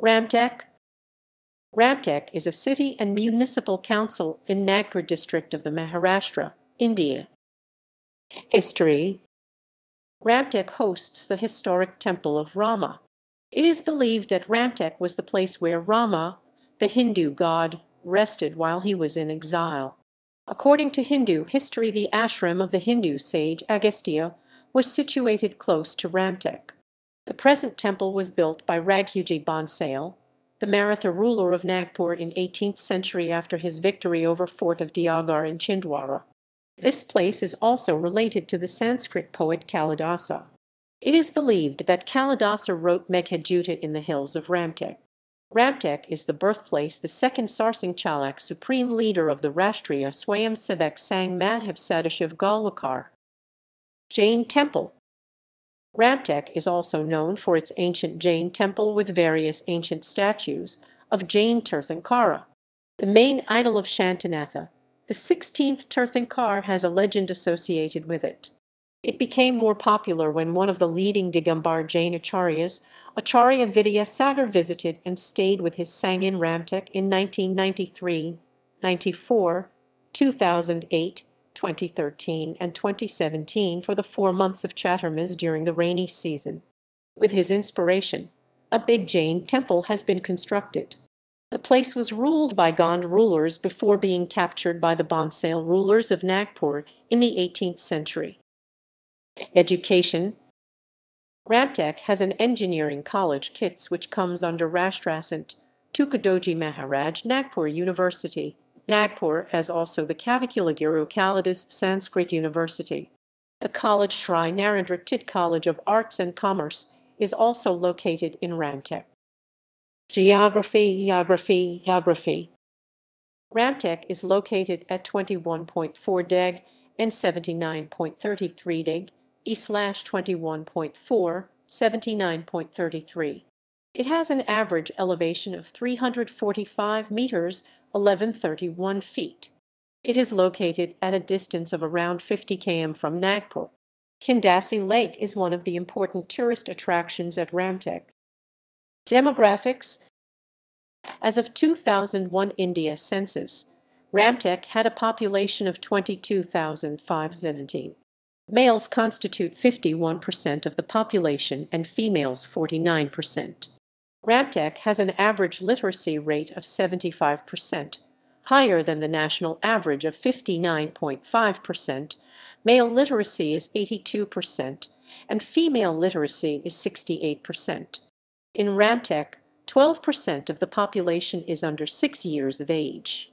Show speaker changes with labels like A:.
A: Ramtek Ramtek is a city and municipal council in Nagpur district of the Maharashtra, India. History Ramtek hosts the historic temple of Rama. It is believed that Ramtek was the place where Rama, the Hindu god, rested while he was in exile. According to Hindu history the ashram of the Hindu sage Agastya was situated close to Ramtek. The present temple was built by Raghuji Bhonsale, the Maratha ruler of Nagpur in 18th century after his victory over fort of Deogarh in Chhindwara. This place is also related to the Sanskrit poet Kalidasa. It is believed that Kalidasa wrote Meghaduta in the hills of Ramtek. Ramtek is the birthplace the second Sarsanghchalak supreme leader of the Rashtriya Swayamsevak Sangh Madhav Sadashiv Golwalkar. Jain Temple Ramtek is also known for its ancient Jain temple with various ancient statues of Jain Tirthankara. The main idol of Shantinatha, the 16th Tirthankar has a legend associated with it. It became more popular when one of the leading Digambar Jain acharyas, Acharya Vidyasagar visited and stayed with his Sangh in Ramtek in 1993, 94, 2008, 2013 and 2017 for the four months of Chaturmas during the rainy season. With his inspiration, a big Jain temple has been constructed. The place was ruled by Gond rulers before being captured by the Bhonsale rulers of Nagpur in the 18th century. Education Ramtek has an engineering college KITS which comes under Rashtrasant Tukadoji Maharaj Nagpur University. Nagpur has also the Kavikulaguru Kalidas Sanskrit University. The college Shri Narendra Tidke College of Arts and Commerce is also located in Ramtek. Geography, Geography, Geography Ramtek is located at 21.4 deg and 79.33 deg, E slash 21.4, 79.33. It has an average elevation of 345 meters 1131 feet. It is located at a distance of around 50 km from Nagpur. Khindsi Lake is one of the important tourist attractions at Ramtek. Demographics As of 2001 India census, Ramtek had a population of 22,517. Males constitute 51% of the population and females 49%. Ramtek has an average literacy rate of 75%, higher than the national average of 59.5%. Male literacy is 82%, and female literacy is 68%. In Ramtek, 12% of the population is under 6 years of age.